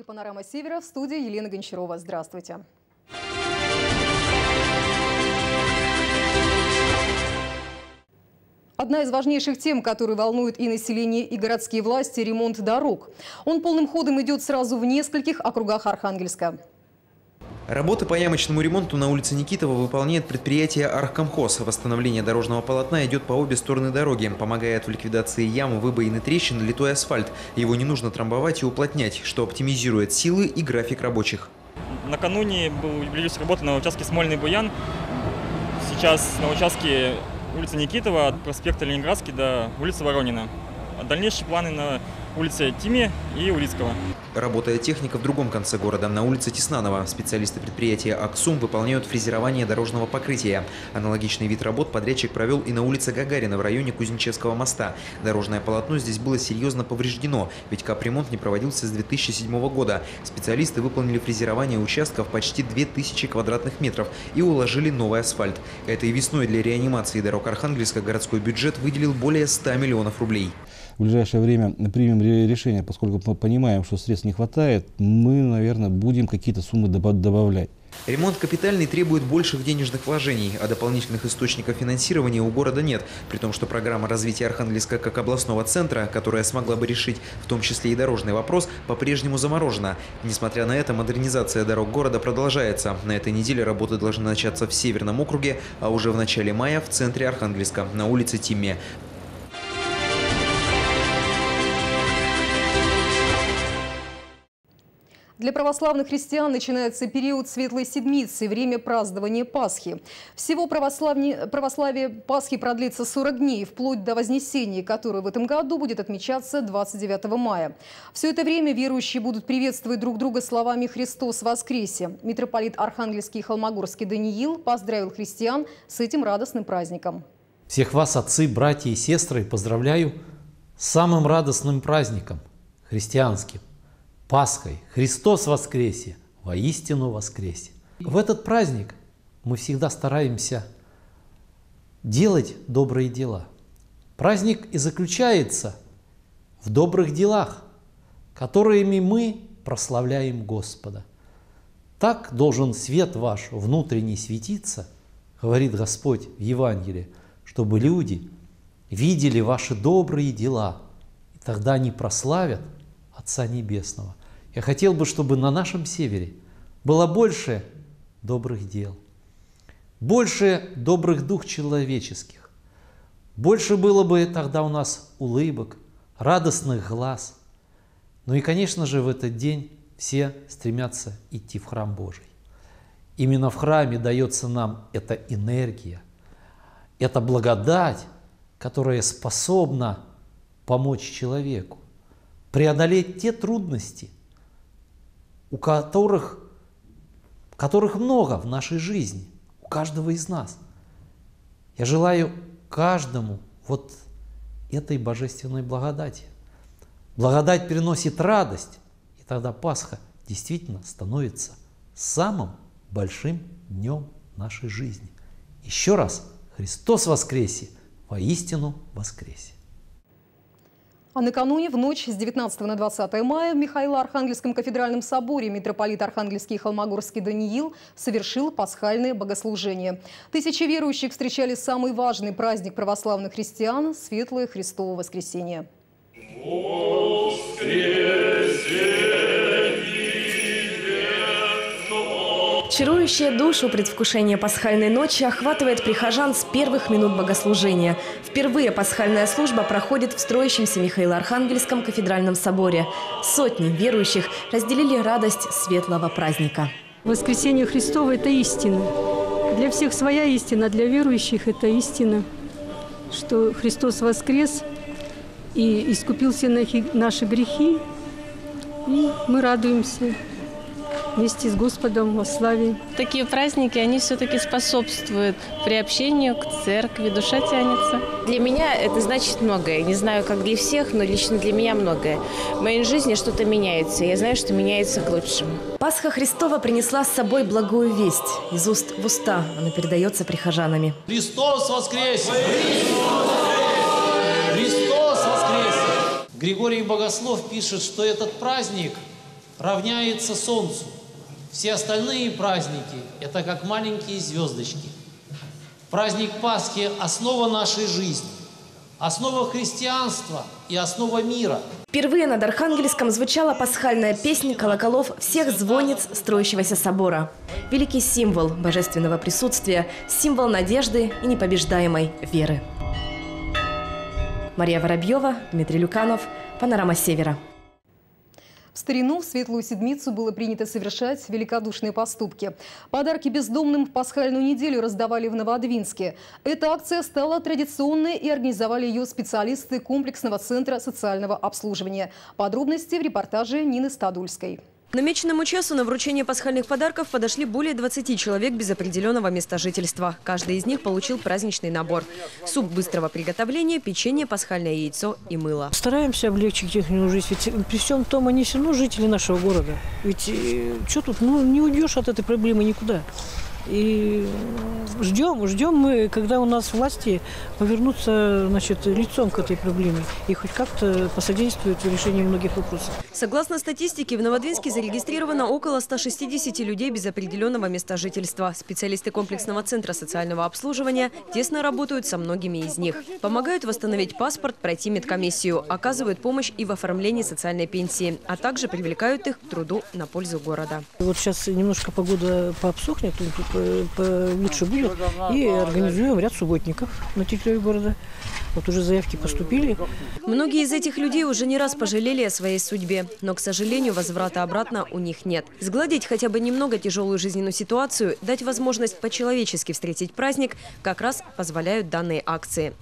эфире «Панорама Севера» в студии Елена Гончарова. Здравствуйте. Одна из важнейших тем, которые волнуют и население, и городские власти – ремонт дорог. Он полным ходом идет сразу в нескольких округах Архангельска. Работы по ямочному ремонту на улице Никитова выполняет предприятие «Архкомхоз». Восстановление дорожного полотна идет по обе стороны дороги. Помогает в ликвидации ям, выбоин и трещин литой асфальт. Его не нужно трамбовать и уплотнять, что оптимизирует силы и график рабочих. Накануне был юбилейная работа на участке Смольный Буян. Сейчас на участке улицы Никитова от проспекта Ленинградский до улицы Воронина. Дальнейшие планы на улице Тиме и Улицкого. Работает техника в другом конце города, на улице Теснанова. Специалисты предприятия «Аксум» выполняют фрезерование дорожного покрытия. Аналогичный вид работ подрядчик провел и на улице Гагарина в районе Кузнечевского моста. Дорожное полотно здесь было серьезно повреждено, ведь капремонт не проводился с 2007 года. Специалисты выполнили фрезерование участков почти 2000 квадратных метров и уложили новый асфальт. Этой весной для реанимации дорог Архангельска городской бюджет выделил более 100 миллионов рублей в ближайшее время примем решение, поскольку мы понимаем, что средств не хватает, мы, наверное, будем какие-то суммы добавлять. Ремонт капитальный требует больших денежных вложений, а дополнительных источников финансирования у города нет, при том, что программа развития Архангельска как областного центра, которая смогла бы решить в том числе и дорожный вопрос, по-прежнему заморожена. Несмотря на это, модернизация дорог города продолжается. На этой неделе работы должны начаться в Северном округе, а уже в начале мая в центре Архангельска, на улице Тимме. Для православных христиан начинается период Светлой Седмицы, время празднования Пасхи. Всего православие Пасхи продлится 40 дней, вплоть до Вознесения, которое в этом году будет отмечаться 29 мая. Все это время верующие будут приветствовать друг друга словами «Христос воскресе». Митрополит Архангельский и Холмогорский Даниил поздравил христиан с этим радостным праздником. Всех вас, отцы, братья и сестры, поздравляю с самым радостным праздником – христианским. Пасхой. Христос воскресе, воистину воскресе. В этот праздник мы всегда стараемся делать добрые дела. Праздник и заключается в добрых делах, которыми мы прославляем Господа. Так должен свет ваш внутренний светиться, говорит Господь в Евангелии, чтобы люди видели ваши добрые дела, и тогда они прославят Отца Небесного. Я хотел бы, чтобы на нашем севере было больше добрых дел, больше добрых дух человеческих, больше было бы тогда у нас улыбок, радостных глаз. Ну и, конечно же, в этот день все стремятся идти в храм Божий. Именно в храме дается нам эта энергия, эта благодать, которая способна помочь человеку преодолеть те трудности – у которых, которых много в нашей жизни, у каждого из нас. Я желаю каждому вот этой божественной благодати. Благодать приносит радость, и тогда Пасха действительно становится самым большим днем нашей жизни. Еще раз, Христос воскресе, воистину воскресе. А накануне, в ночь с 19 на 20 мая в Михаило-Архангельском кафедральном соборе митрополит Архангельский и Холмогорский Даниил совершил пасхальное богослужение. Тысячи верующих встречали самый важный праздник православных христиан – Светлое Христово воскресенье. Воскресенье! Чарующее душу предвкушение пасхальной ночи охватывает прихожан с первых минут богослужения. Впервые пасхальная служба проходит в строящемся Михаило-Архангельском кафедральном соборе. Сотни верующих разделили радость светлого праздника. Воскресение Христово – это истина. Для всех своя истина, для верующих это истина, что Христос воскрес и искупил все наши грехи, и мы радуемся вместе с Господом во славе. Такие праздники, они все-таки способствуют приобщению к церкви, душа тянется. Для меня это значит многое. Не знаю, как для всех, но лично для меня многое. В моей жизни что-то меняется. Я знаю, что меняется к лучшему. Пасха Христова принесла с собой благую весть. Из уст в уста она передается прихожанами. Христос воскресе! Христос воскресе! Григорий Богослов пишет, что этот праздник – равняется Солнцу. Все остальные праздники – это как маленькие звездочки. Праздник Пасхи – основа нашей жизни, основа христианства и основа мира. Впервые над Архангельском звучала пасхальная песня колоколов всех звонниц строящегося собора. Великий символ божественного присутствия, символ надежды и непобеждаемой веры. Мария Воробьева, Дмитрий Люканов, Панорама Севера. В старину в Светлую Седмицу было принято совершать великодушные поступки. Подарки бездомным в пасхальную неделю раздавали в Новодвинске. Эта акция стала традиционной и организовали ее специалисты комплексного центра социального обслуживания. Подробности в репортаже Нины Стадульской. Намеченному часу на вручение пасхальных подарков подошли более 20 человек без определенного места жительства. Каждый из них получил праздничный набор. Суп быстрого приготовления, печенье, пасхальное яйцо и мыло. Стараемся облегчить их жизнь. Ведь при всем том они все равно жители нашего города. Ведь э, что тут, ну не уйдешь от этой проблемы никуда. И ждем, ждем мы, когда у нас власти повернутся значит, лицом к этой проблеме и хоть как-то посодействуют в решении многих вопросов. Согласно статистике, в Новодвинске зарегистрировано около 160 людей без определенного места жительства. Специалисты комплексного центра социального обслуживания тесно работают со многими из них. Помогают восстановить паспорт, пройти медкомиссию, оказывают помощь и в оформлении социальной пенсии, а также привлекают их к труду на пользу города. Вот сейчас немножко погода пообсохнет, лучше будет. И организуем ряд субботников на территории города. Вот уже заявки поступили. Многие из этих людей уже не раз пожалели о своей судьбе. Но, к сожалению, возврата обратно у них нет. Сгладить хотя бы немного тяжелую жизненную ситуацию, дать возможность по-человечески встретить праздник как раз позволяют данные акции.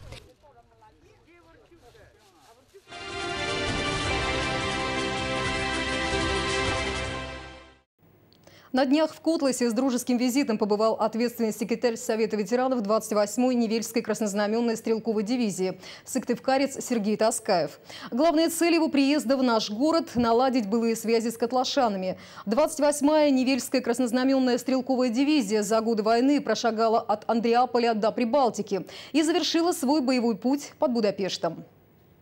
На днях в Котласе с дружеским визитом побывал ответственный секретарь Совета ветеранов 28-й Невельской краснознаменной стрелковой дивизии сыктывкарец Сергей Таскаев. Главная цель его приезда в наш город – наладить былые связи с котлашанами. 28-я Невельская краснознаменная стрелковая дивизия за годы войны прошагала от Андреаполя до Прибалтики и завершила свой боевой путь под Будапештом.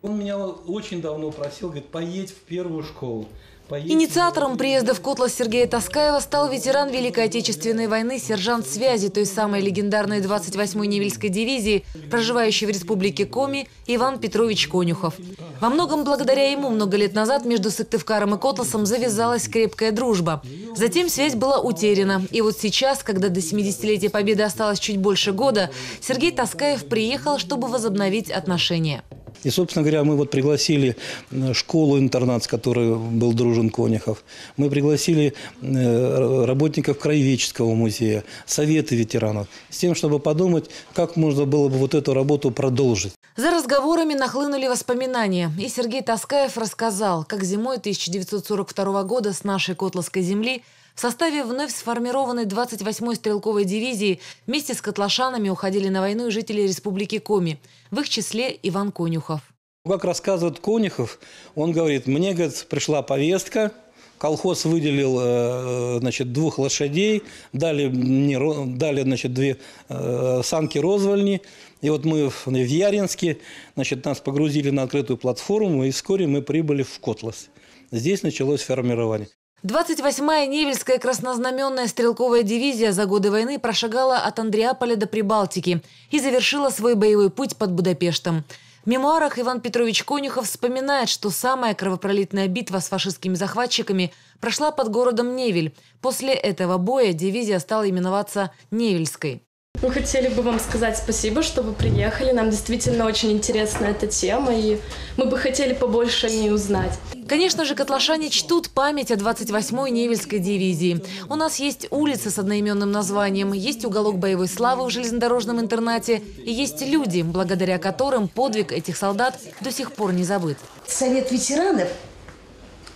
Он меня очень давно просил, говорит, поедь в первую школу. Инициатором приезда в Котлас Сергея Таскаева стал ветеран Великой Отечественной войны, сержант связи той самой легендарной 28-й Невельской дивизии, проживающий в республике Коми, Иван Петрович Конюхов. Во многом благодаря ему много лет назад между Сыктывкаром и Котласом завязалась крепкая дружба. Затем связь была утеряна. И вот сейчас, когда до 70-летия Победы осталось чуть больше года, Сергей Таскаев приехал, чтобы возобновить отношения. И, собственно говоря, мы вот пригласили э, школу-интернат, с которой был дружен Конюхов. Мы пригласили э, работников Краеведческого музея, советы ветеранов, с тем, чтобы подумать, как можно было бы вот эту работу продолжить. За разговорами нахлынули воспоминания. И Сергей Таскаев рассказал, как зимой 1942 года с нашей Котловской земли в составе вновь сформированной 28-й стрелковой дивизии вместе с котлашанами уходили на войну жители республики Коми, в их числе Иван Конюхов. Как рассказывает Конюхов, он говорит, мне говорит, пришла повестка, колхоз выделил э, значит, двух лошадей, дали, мне, дали значит, две э, санки розвальни, и вот мы в Яринске, значит, нас погрузили на открытую платформу, и вскоре мы прибыли в Котлас. Здесь началось формирование. 28-я Невельская краснознаменная стрелковая дивизия за годы войны прошагала от Андреаполя до Прибалтики и завершила свой боевой путь под Будапештом. В мемуарах Иван Петрович Конюхов вспоминает, что самая кровопролитная битва с фашистскими захватчиками прошла под городом Невель. После этого боя дивизия стала именоваться Невельской. Мы хотели бы вам сказать спасибо, что вы приехали. Нам действительно очень интересна эта тема, и мы бы хотели побольше о ней узнать. Конечно же, котлашане чтут память о 28-й Невельской дивизии. У нас есть улица с одноименным названием, есть уголок боевой славы в железнодорожном интернате, и есть люди, благодаря которым подвиг этих солдат до сих пор не забыт. Совет ветеранов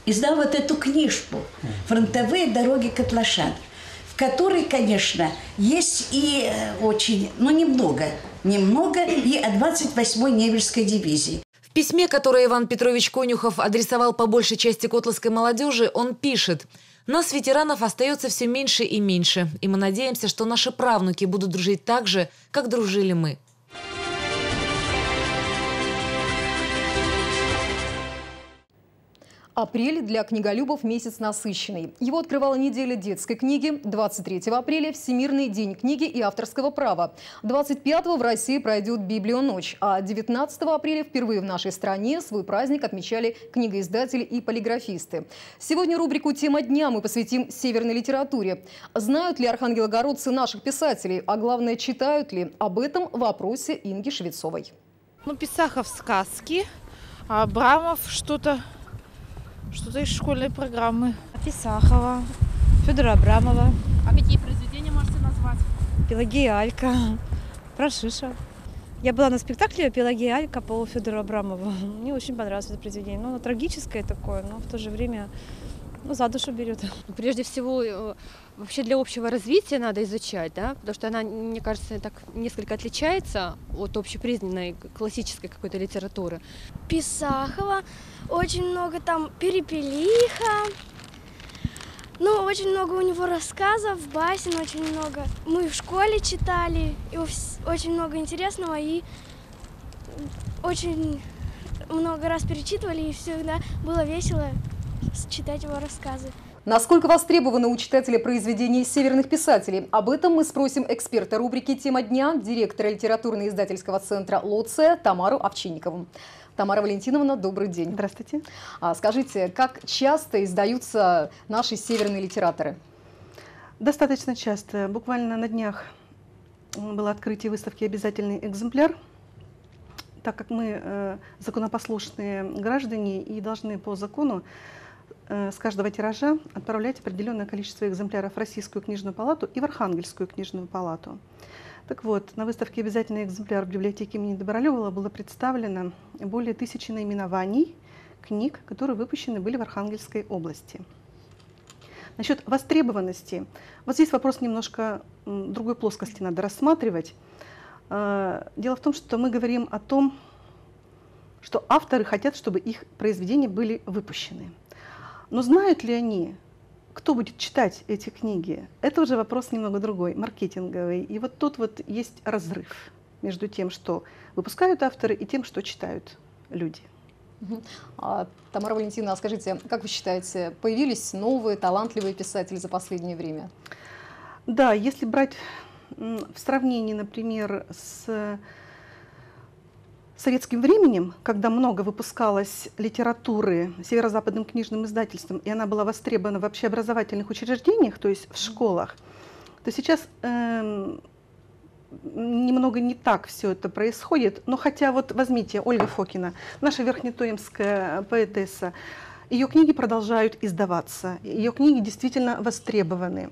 издал вот эту книжку «Фронтовые дороги котлашан» который, конечно, есть и э, очень, ну, немного, немного и от 28-й Невельской дивизии. В письме, которое Иван Петрович Конюхов адресовал по большей части котловской молодежи, он пишет «Нас, ветеранов, остается все меньше и меньше, и мы надеемся, что наши правнуки будут дружить так же, как дружили мы». Апрель для книголюбов месяц насыщенный. Его открывала неделя детской книги, 23 апреля – Всемирный день книги и авторского права. 25 в России пройдет Библионочь, а 19 апреля впервые в нашей стране свой праздник отмечали книгоиздатели и полиграфисты. Сегодня рубрику «Тема дня» мы посвятим северной литературе. Знают ли архангелогородцы наших писателей, а главное, читают ли? Об этом в вопросе Инги Швецовой. Ну, Писахов сказки, а Абрамов что-то что-то из школьной программы. Писахова, Федора Абрамова. А какие произведения можете назвать? Пелагея Алька, Прошиша. Я была на спектакле «Пелагея Алька» по Федору Абрамову. Мне очень понравилось это произведение. Ну, оно трагическое такое, но в то же время ну, за душу берет. Прежде всего, э, вообще для общего развития надо изучать, да, потому что она, мне кажется, так несколько отличается от общепризнанной классической какой-то литературы. Писахова, очень много там перепелиха, ну, очень много у него рассказов, басен очень много. Мы в школе читали, и очень много интересного, и очень много раз перечитывали, и всегда было весело читать его рассказы. Насколько востребованы у читателя произведения северных писателей? Об этом мы спросим эксперта рубрики «Тема дня», директора литературно-издательского центра «Лоция» Тамару Овчинникову. Тамара Валентиновна, добрый день. Здравствуйте. А скажите, как часто издаются наши северные литераторы? Достаточно часто. Буквально на днях было открытие выставки «Обязательный экземпляр», так как мы э, законопослушные граждане и должны по закону с каждого тиража отправлять определенное количество экземпляров в Российскую книжную палату и в Архангельскую книжную палату. Так вот, на выставке «Обязательный экземпляр» в библиотеке имени Добролюбова было представлено более тысячи наименований книг, которые выпущены были в Архангельской области. Насчет востребованности. Вот здесь вопрос немножко другой плоскости надо рассматривать. Э, дело в том, что мы говорим о том, что авторы хотят, чтобы их произведения были выпущены. Но знают ли они, кто будет читать эти книги? Это уже вопрос немного другой, маркетинговый. И вот тут вот есть разрыв между тем, что выпускают авторы, и тем, что читают люди. А, Тамара Валентиновна, скажите, как вы считаете, появились новые талантливые писатели за последнее время? Да, если брать в сравнении, например, с советским временем, когда много выпускалось литературы северо-западным книжным издательством, и она была востребована в общеобразовательных учреждениях, то есть в школах, то сейчас э, немного не так все это происходит. Но хотя вот возьмите Ольга Фокина, наша верхнетоемская поэтесса, ее книги продолжают издаваться, ее книги действительно востребованы.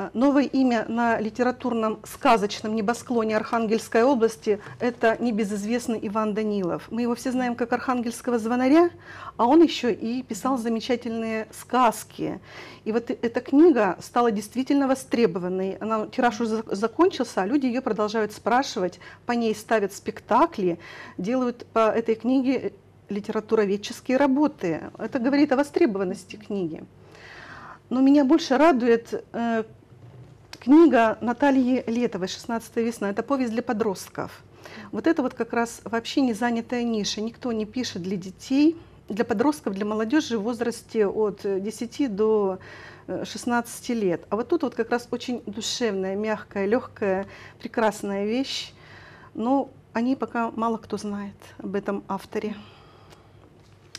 А, новое имя на литературном сказочном небосклоне Архангельской области – это небезызвестный Иван Данилов. Мы его все знаем как архангельского звонаря, а он еще и писал замечательные сказки. И вот эта книга стала действительно востребованной. Она, тираж уже закончился, а люди ее продолжают спрашивать, по ней ставят спектакли, делают по этой книге литературоведческие работы. Это говорит о востребованности книги. Но меня больше радует э, Книга Натальи Летовой «16 весна» – это повесть для подростков. Вот это вот как раз вообще не занятая ниша. Никто не пишет для детей, для подростков, для молодежи в возрасте от 10 до 16 лет. А вот тут вот как раз очень душевная, мягкая, легкая, прекрасная вещь. Но о ней пока мало кто знает, об этом авторе.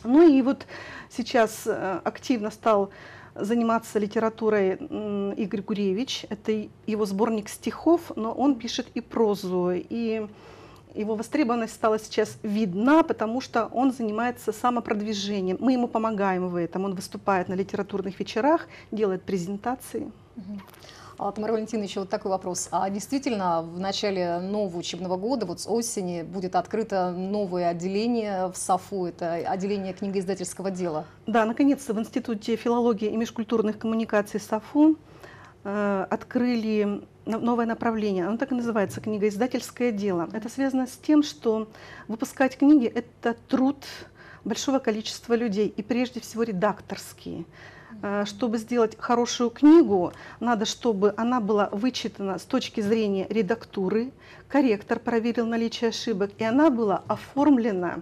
Ну и вот сейчас э, активно стал заниматься литературой Игорь Гуревич. Это его сборник стихов, но он пишет и прозу. И его востребованность стала сейчас видна, потому что он занимается самопродвижением. Мы ему помогаем в этом. Он выступает на литературных вечерах, делает презентации. А, Тамара Валентиновна, еще вот такой вопрос. А действительно, в начале нового учебного года, вот с осени, будет открыто новое отделение в САФУ, это отделение книгоиздательского дела? Да, наконец-то в Институте филологии и межкультурных коммуникаций САФУ э, открыли новое направление. Оно так и называется «Книгоиздательское дело». Это связано с тем, что выпускать книги – это труд большого количества людей, и прежде всего редакторские. Э, чтобы сделать хорошую книгу, надо, чтобы она была вычитана с точки зрения редактуры, корректор проверил наличие ошибок, и она была оформлена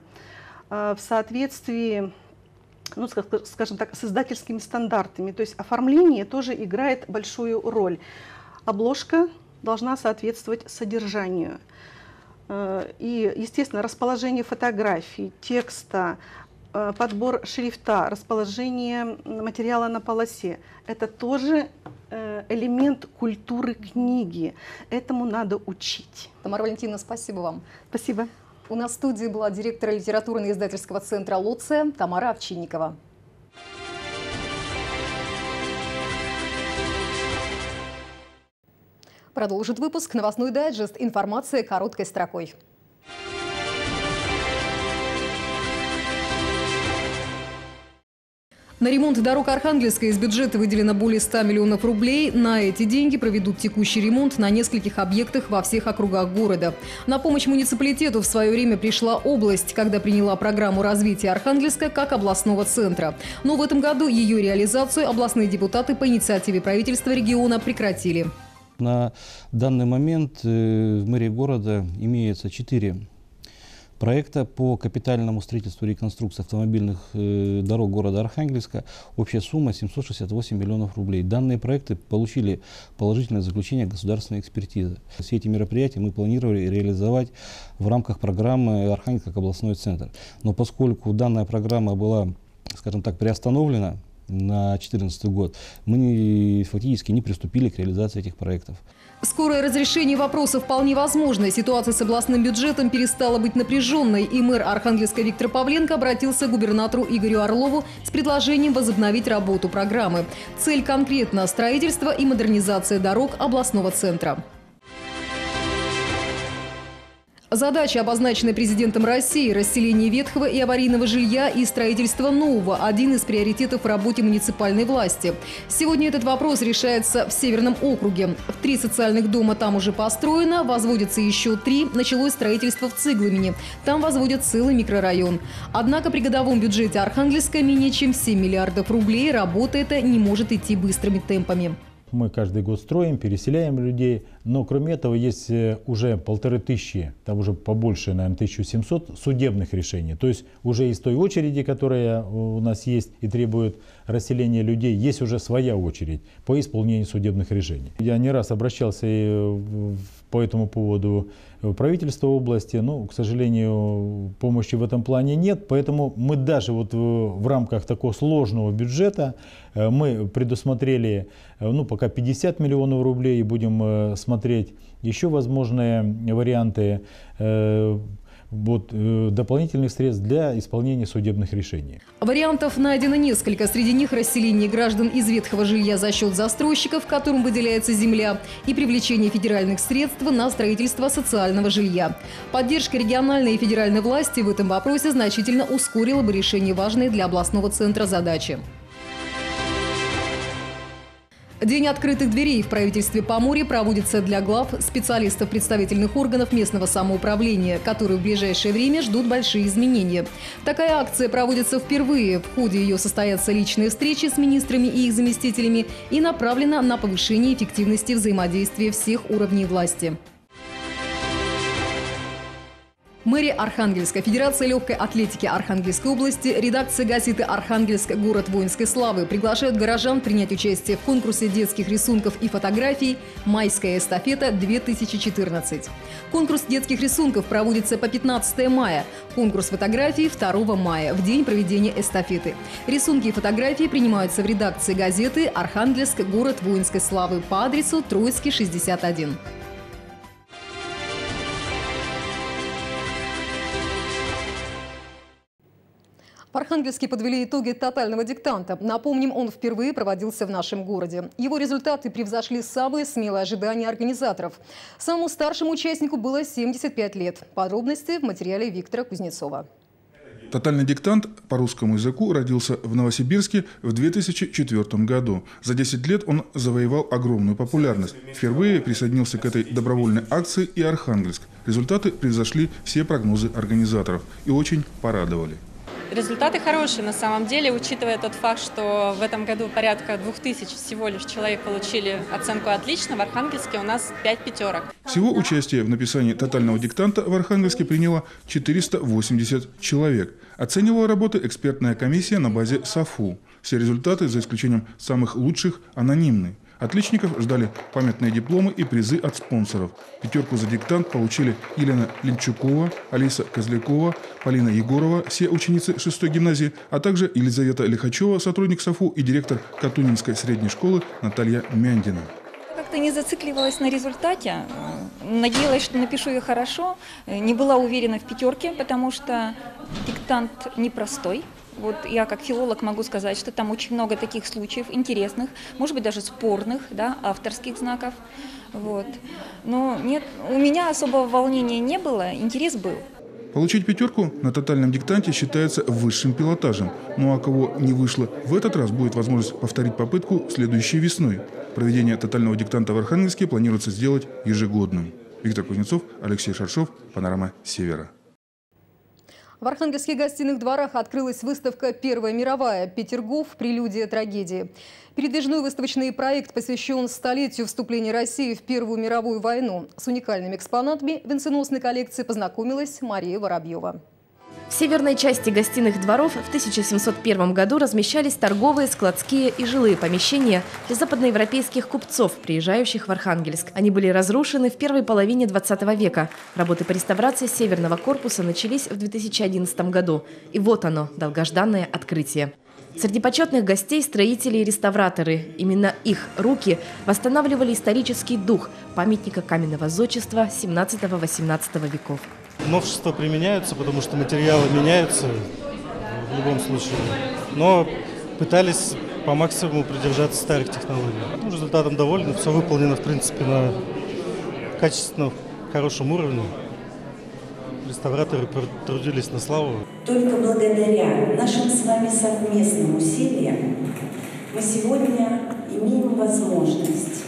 э, в соответствии ну, скажем так, с издательскими стандартами. То есть оформление тоже играет большую роль. Обложка должна соответствовать содержанию. Э, и, естественно, расположение фотографий, текста, подбор шрифта, расположение материала на полосе – это тоже э, элемент культуры книги. Этому надо учить. Тамара Валентиновна, спасибо вам. Спасибо. У нас в студии была директор литературно-издательского центра «Луция» Тамара Овчинникова. Продолжит выпуск новостной дайджест. Информация короткой строкой. На ремонт дорог Архангельска из бюджета выделено более 100 миллионов рублей. На эти деньги проведут текущий ремонт на нескольких объектах во всех округах города. На помощь муниципалитету в свое время пришла область, когда приняла программу развития Архангельска как областного центра. Но в этом году ее реализацию областные депутаты по инициативе правительства региона прекратили. На данный момент э, в мэрии города имеется четыре проекта по капитальному строительству и реконструкции автомобильных э, дорог города Архангельска. Общая сумма 768 миллионов рублей. Данные проекты получили положительное заключение государственной экспертизы. Все эти мероприятия мы планировали реализовать в рамках программы Архангельск как областной центр. Но поскольку данная программа была, скажем так, приостановлена на 2014 год, мы фактически не приступили к реализации этих проектов. Скорое разрешение вопроса вполне возможно. Ситуация с областным бюджетом перестала быть напряженной, и мэр Архангельска Виктор Павленко обратился к губернатору Игорю Орлову с предложением возобновить работу программы. Цель конкретно – строительство и модернизация дорог областного центра. Задача, обозначенная президентом России – расселение ветхого и аварийного жилья и строительство нового – один из приоритетов в работе муниципальной власти. Сегодня этот вопрос решается в Северном округе. В три социальных дома там уже построено, возводятся еще три. Началось строительство в Цигломине. Там возводят целый микрорайон. Однако при годовом бюджете Архангельска менее чем 7 миллиардов рублей работа эта не может идти быстрыми темпами. Мы каждый год строим, переселяем людей, но кроме этого есть э, уже полторы тысячи, там уже побольше, наверное, 1700 судебных решений. То есть уже из той очереди, которая у нас есть и требует расселения людей, есть уже своя очередь по исполнению судебных решений. Я не раз обращался по этому поводу правительства области, но, к сожалению, помощи в этом плане нет, поэтому мы даже вот в, рамках такого сложного бюджета э, мы предусмотрели, э, ну, пока 50 миллионов рублей и будем смотреть еще возможные варианты вот, э, дополнительных средств для исполнения судебных решений. Вариантов найдено несколько. Среди них расселение граждан из ветхого жилья за счет застройщиков, которым выделяется земля, и привлечение федеральных средств на строительство социального жилья. Поддержка региональной и федеральной власти в этом вопросе значительно ускорила бы решение важной для областного центра задачи. День открытых дверей в правительстве Поморья проводится для глав специалистов представительных органов местного самоуправления, которые в ближайшее время ждут большие изменения. Такая акция проводится впервые. В ходе ее состоятся личные встречи с министрами и их заместителями и направлена на повышение эффективности взаимодействия всех уровней власти. Мэрия Архангельска, Федерация легкой атлетики Архангельской области, редакция газеты «Архангельск. Город воинской славы» приглашают горожан принять участие в конкурсе детских рисунков и фотографий «Майская эстафета-2014». Конкурс детских рисунков проводится по 15 мая, конкурс фотографий 2 мая, в день проведения эстафеты. Рисунки и фотографии принимаются в редакции газеты «Архангельск. Город воинской славы» по адресу Троицкий, 61. В Архангельске подвели итоги тотального диктанта. Напомним, он впервые проводился в нашем городе. Его результаты превзошли самые смелые ожидания организаторов. Самому старшему участнику было 75 лет. Подробности в материале Виктора Кузнецова. Тотальный диктант по русскому языку родился в Новосибирске в 2004 году. За 10 лет он завоевал огромную популярность. Впервые присоединился к этой добровольной акции и Архангельск. Результаты превзошли все прогнозы организаторов и очень порадовали. Результаты хорошие на самом деле, учитывая тот факт, что в этом году порядка двух тысяч всего лишь человек получили оценку «отлично», в Архангельске у нас пять пятерок. Всего участие в написании тотального диктанта в Архангельске приняло 480 человек. Оценивала работы экспертная комиссия на базе САФУ. Все результаты, за исключением самых лучших, анонимны. Отличников ждали памятные дипломы и призы от спонсоров. Пятерку за диктант получили Елена Линчукова, Алиса Козлякова, Полина Егорова, все ученицы 6 гимназии, а также Елизавета Лихачева, сотрудник САФУ и директор Катунинской средней школы Наталья Мяндина. Как-то не зацикливалась на результате, надеялась, что напишу ее хорошо, не была уверена в пятерке, потому что диктант непростой. Вот я как филолог могу сказать, что там очень много таких случаев интересных, может быть даже спорных, да, авторских знаков. Вот. Но нет, у меня особого волнения не было, интерес был. Получить пятерку на тотальном диктанте считается высшим пилотажем. Ну а кого не вышло в этот раз, будет возможность повторить попытку следующей весной. Проведение тотального диктанта в Архангельске планируется сделать ежегодным. Виктор Кузнецов, Алексей Шаршов, Панорама Севера. В Архангельских гостиных дворах открылась выставка «Первая мировая. Петергоф. Прелюдия трагедии». Передвижной выставочный проект посвящен столетию вступления России в Первую мировую войну. С уникальными экспонатами венценосной коллекции познакомилась Мария Воробьева. В северной части гостиных дворов в 1701 году размещались торговые, складские и жилые помещения для западноевропейских купцов, приезжающих в Архангельск. Они были разрушены в первой половине 20 века. Работы по реставрации северного корпуса начались в 2011 году. И вот оно, долгожданное открытие. Среди почетных гостей – строители и реставраторы. Именно их руки восстанавливали исторический дух памятника каменного зодчества 17-18 веков. Новшества применяются, потому что материалы меняются в любом случае. Но пытались по максимуму придержаться старых технологий. Ну, результатом довольны, все выполнено, в принципе, на качественно хорошем уровне. Реставраторы трудились на славу. Только благодаря нашим с вами совместным усилиям мы сегодня имеем возможность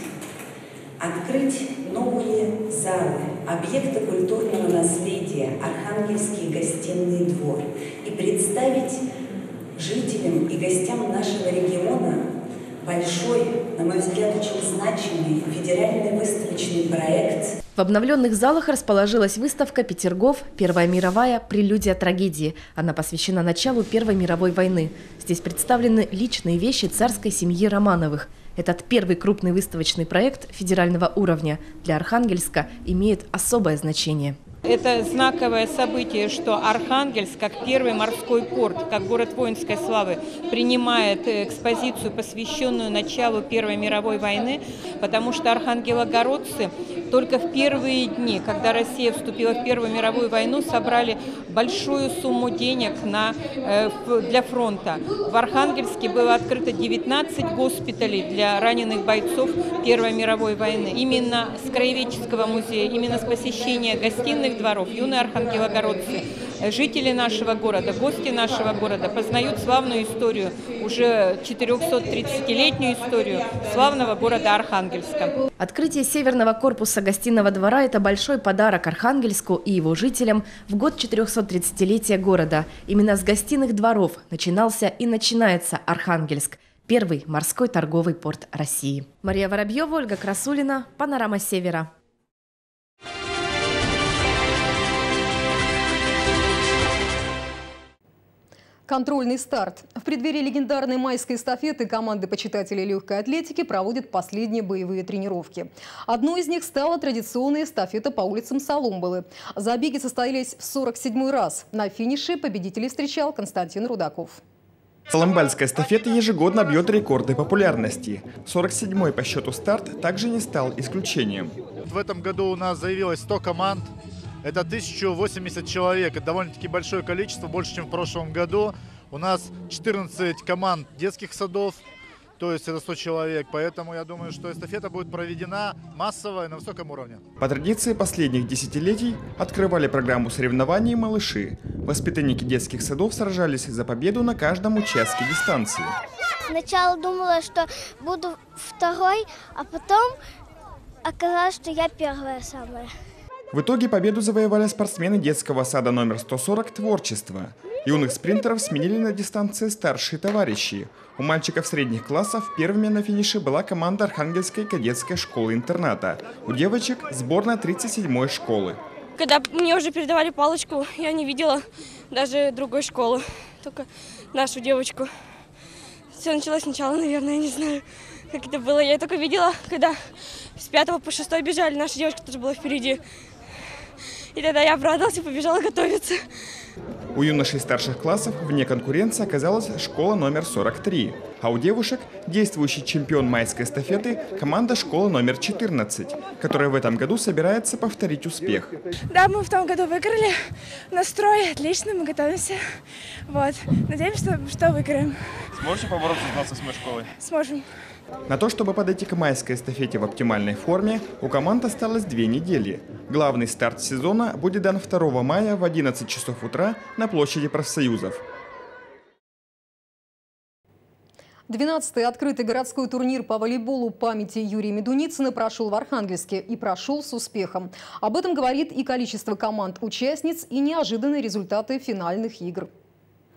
открыть новые залы, объекты культурного наследия, Архангельский гостиный двор и представить жителям и гостям нашего региона большой, на мой взгляд, очень значимый федеральный выставочный проект. В обновленных залах расположилась выставка «Петергоф. Первая мировая. Прелюдия трагедии». Она посвящена началу Первой мировой войны. Здесь представлены личные вещи царской семьи Романовых – этот первый крупный выставочный проект федерального уровня для Архангельска имеет особое значение. Это знаковое событие, что Архангельск, как первый морской порт, как город воинской славы, принимает экспозицию, посвященную началу Первой мировой войны, потому что архангелогородцы только в первые дни, когда Россия вступила в Первую мировую войну, собрали большую сумму денег на, э, для фронта. В Архангельске было открыто 19 госпиталей для раненых бойцов Первой мировой войны. Именно с Краеведческого музея, именно с посещения гостиных юных дворов, юные архангелогородцы, жители нашего города, гости нашего города познают славную историю, уже 430-летнюю историю славного города Архангельска. Открытие северного корпуса гостиного двора – это большой подарок Архангельску и его жителям в год 430-летия города. Именно с гостиных дворов начинался и начинается Архангельск – первый морской торговый порт России. Мария Воробьева, Ольга Красулина, «Панорама Севера». Контрольный старт. В преддверии легендарной майской эстафеты команды почитателей легкой атлетики проводят последние боевые тренировки. Одной из них стала традиционная эстафета по улицам Соломбалы. Забеги состоялись в 47-й раз. На финише победителей встречал Константин Рудаков. Соломбальская эстафета ежегодно бьет рекорды популярности. 47-й по счету старт также не стал исключением. В этом году у нас заявилось 100 команд. Это 1080 человек. Это довольно-таки большое количество, больше, чем в прошлом году. У нас 14 команд детских садов, то есть это 100 человек. Поэтому я думаю, что эстафета будет проведена массово и на высоком уровне. По традиции последних десятилетий открывали программу соревнований малыши. Воспитанники детских садов сражались за победу на каждом участке дистанции. Сначала думала, что буду второй, а потом оказалось, что я первая самая. В итоге победу завоевали спортсмены детского сада номер 140 «Творчество». Юных спринтеров сменили на дистанции старшие товарищи. У мальчиков средних классов первыми на финише была команда Архангельской кадетской школы-интерната. У девочек – сборная 37-й школы. Когда мне уже передавали палочку, я не видела даже другой школы, только нашу девочку. Все началось сначала, наверное, я не знаю, как это было. Я только видела, когда с пятого по шестой бежали, наша девочка тоже была впереди. И тогда я обрадовалась и побежала готовиться. У юношей старших классов вне конкуренции оказалась школа номер 43, а у девушек действующий чемпион майской эстафеты команда школа номер 14, которая в этом году собирается повторить успех. Да, мы в том году выиграли. Настрой отлично, мы готовимся. Вот. Надеемся, что, что выиграем. Сможете побороться с 28 школой? Сможем. На то, чтобы подойти к майской эстафете в оптимальной форме, у команд осталось две недели. Главный старт сезона будет дан 2 мая в 11 часов утра на площади профсоюзов. 12-й открытый городской турнир по волейболу памяти Юрия Медуницына прошел в Архангельске и прошел с успехом. Об этом говорит и количество команд-участниц, и неожиданные результаты финальных игр.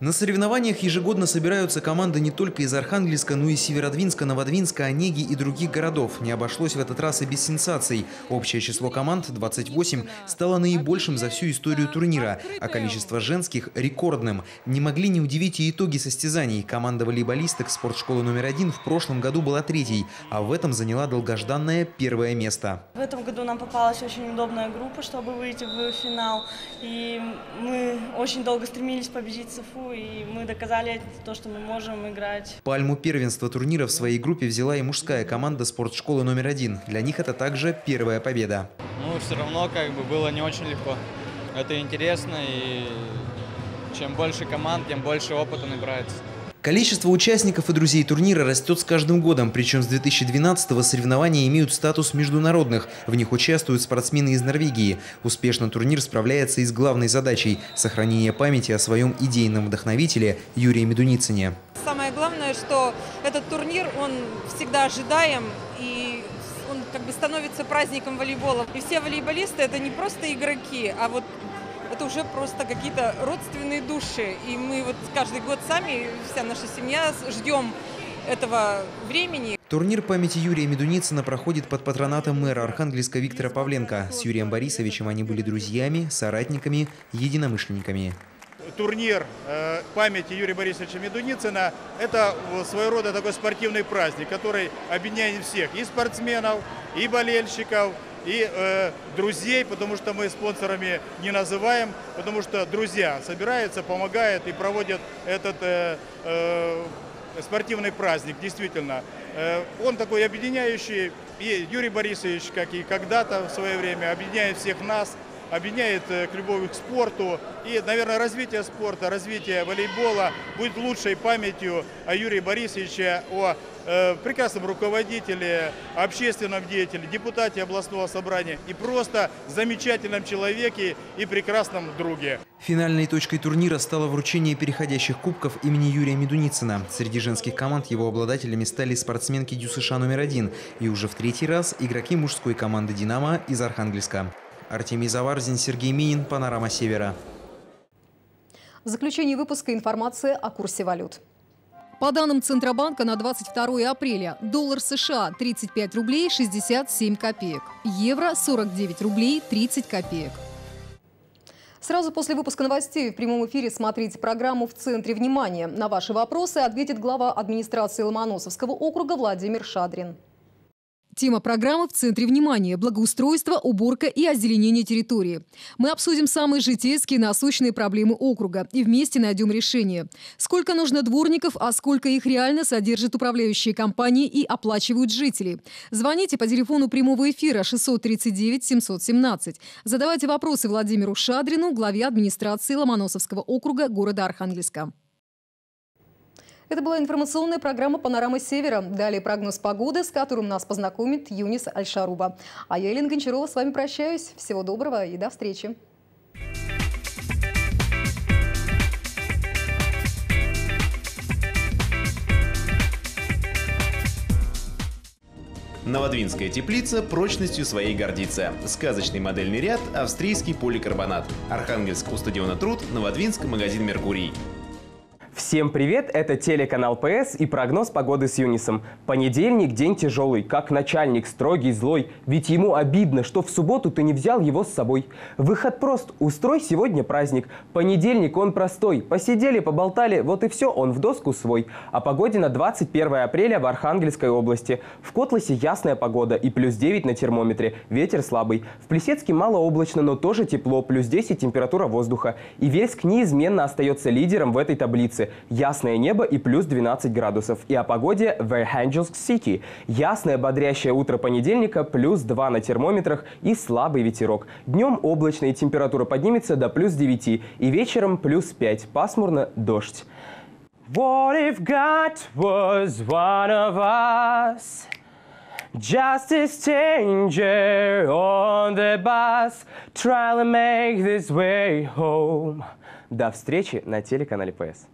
На соревнованиях ежегодно собираются команды не только из Архангельска, но и Северодвинска, Новодвинска, Онеги и других городов. Не обошлось в этот раз и без сенсаций. Общее число команд, 28, стало наибольшим за всю историю турнира, а количество женских – рекордным. Не могли не удивить и итоги состязаний. Команда волейболисток спортшколы номер один в прошлом году была третьей, а в этом заняла долгожданное первое место. В этом году нам попалась очень удобная группа, чтобы выйти в финал. И мы очень долго стремились победить СФУ и мы доказали то, что мы можем играть. Пальму первенства турнира в своей группе взяла и мужская команда спортшколы номер один. Для них это также первая победа. Ну, все равно как бы было не очень легко. Это интересно, и чем больше команд, тем больше опыта набирается. Количество участников и друзей турнира растет с каждым годом, причем с 2012-го соревнования имеют статус международных. В них участвуют спортсмены из Норвегии. Успешно турнир справляется и с главной задачей – сохранение памяти о своем идейном вдохновителе Юрии Медуницыне. Самое главное, что этот турнир, он всегда ожидаем и он как бы становится праздником волейбола. И все волейболисты – это не просто игроки, а вот это уже просто какие-то родственные души. И мы вот каждый год сами, вся наша семья, ждем этого времени. Турнир памяти Юрия Медуницына проходит под патронатом мэра Архангельска Виктора Павленко. С Юрием Борисовичем они были друзьями, соратниками, единомышленниками. Турнир э, памяти Юрия Борисовича Медуницына – это своего рода такой спортивный праздник, который объединяет всех, и спортсменов, и болельщиков, и э, друзей, потому что мы спонсорами не называем, потому что друзья собираются, помогают и проводят этот э, э, спортивный праздник, действительно. Э, он такой объединяющий, и Юрий Борисович, как и когда-то в свое время, объединяет всех нас, объединяет э, к любовью к спорту. И, наверное, развитие спорта, развитие волейбола будет лучшей памятью о Юрии Борисовиче, о прекрасном руководителе, общественном деятеле, депутате областного собрания и просто замечательном человеке и прекрасном друге. Финальной точкой турнира стало вручение переходящих кубков имени Юрия Медуницына. Среди женских команд его обладателями стали спортсменки ДЮСШ номер один и уже в третий раз игроки мужской команды «Динамо» из Архангельска. Артемий Заварзин, Сергей Минин, «Панорама Севера». В заключении выпуска информация о курсе валют. По данным Центробанка на 22 апреля доллар США 35 рублей 67 копеек, евро 49 рублей 30 копеек. Сразу после выпуска новостей в прямом эфире смотрите программу «В центре внимания». На ваши вопросы ответит глава администрации Ломоносовского округа Владимир Шадрин. Тема программы в центре внимания – благоустройство, уборка и озеленение территории. Мы обсудим самые житейские насущные проблемы округа и вместе найдем решение. Сколько нужно дворников, а сколько их реально содержат управляющие компании и оплачивают жители. Звоните по телефону прямого эфира 639-717. Задавайте вопросы Владимиру Шадрину, главе администрации Ломоносовского округа города Архангельска. Это была информационная программа «Панорама Севера». Далее прогноз погоды, с которым нас познакомит Юнис Альшаруба. А я, Елена Гончарова, с вами прощаюсь. Всего доброго и до встречи. Новодвинская теплица прочностью своей гордится. Сказочный модельный ряд – австрийский поликарбонат. Архангельск у стадиона Труд, Новодвинск – магазин «Меркурий». Всем привет, это телеканал ПС и прогноз погоды с Юнисом. Понедельник – день тяжелый, как начальник строгий, злой. Ведь ему обидно, что в субботу ты не взял его с собой. Выход прост – устрой сегодня праздник. Понедельник он простой. Посидели, поболтали, вот и все, он в доску свой. О погоде на 21 апреля в Архангельской области. В Котласе ясная погода и плюс 9 на термометре. Ветер слабый. В Плесецке малооблачно, но тоже тепло, плюс 10 температура воздуха. И Вельск неизменно остается лидером в этой таблице ясное небо и плюс 12 градусов. И о погоде в Archangelsk City. Ясное бодрящее утро понедельника, плюс 2 на термометрах и слабый ветерок. Днем облачная температура поднимется до плюс 9 и вечером плюс 5. Пасмурно дождь. What if God was one of us? Just a stranger on the bus, trying to make this way home. До встречи на телеканале ПС.